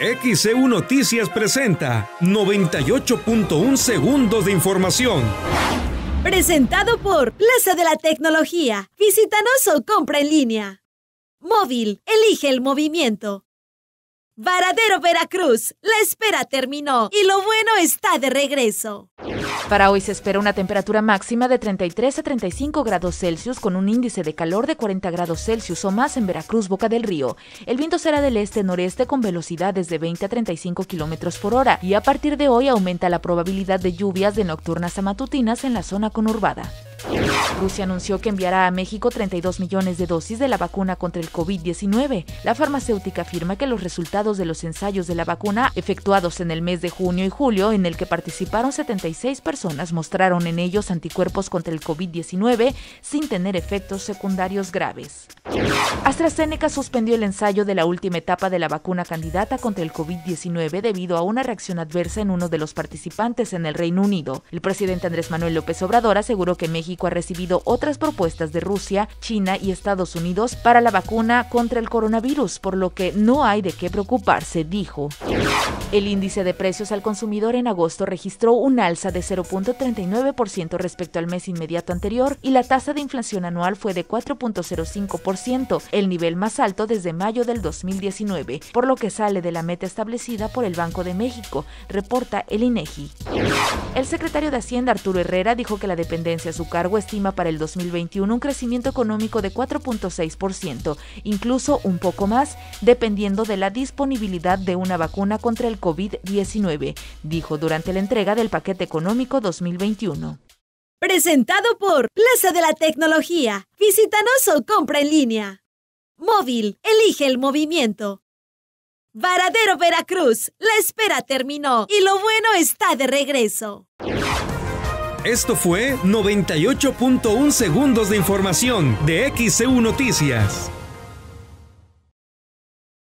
XCU Noticias presenta 98.1 segundos de información. Presentado por Plaza de la Tecnología. Visítanos o compra en línea. Móvil, elige el movimiento. Varadero Veracruz, la espera terminó y lo bueno está de regreso. Para hoy se espera una temperatura máxima de 33 a 35 grados Celsius con un índice de calor de 40 grados Celsius o más en Veracruz, Boca del Río. El viento será del este-noreste con velocidades de 20 a 35 kilómetros por hora y a partir de hoy aumenta la probabilidad de lluvias de nocturnas a matutinas en la zona conurbada. Rusia anunció que enviará a México 32 millones de dosis de la vacuna contra el COVID-19. La farmacéutica afirma que los resultados de los ensayos de la vacuna efectuados en el mes de junio y julio, en el que participaron 76 personas, mostraron en ellos anticuerpos contra el COVID-19 sin tener efectos secundarios graves. AstraZeneca suspendió el ensayo de la última etapa de la vacuna candidata contra el COVID-19 debido a una reacción adversa en uno de los participantes en el Reino Unido. El presidente Andrés Manuel López Obrador aseguró que México ha recibido otras propuestas de Rusia, China y Estados Unidos para la vacuna contra el coronavirus, por lo que no hay de qué preocuparse, dijo. El índice de precios al consumidor en agosto registró un alza de 0.39% respecto al mes inmediato anterior y la tasa de inflación anual fue de 4.05%, el nivel más alto desde mayo del 2019, por lo que sale de la meta establecida por el Banco de México, reporta el INEGI. El secretario de Hacienda Arturo Herrera dijo que la dependencia a su cargo estima para el 2021 un crecimiento económico de 4.6%, incluso un poco más, dependiendo de la disponibilidad de una vacuna contra el COVID-19, dijo durante la entrega del paquete económico 2021. Presentado por Plaza de la Tecnología. Visítanos o compra en línea. Móvil, elige el movimiento. Varadero Veracruz, la espera terminó y lo bueno está de regreso. Esto fue 98.1 segundos de información de XCU Noticias.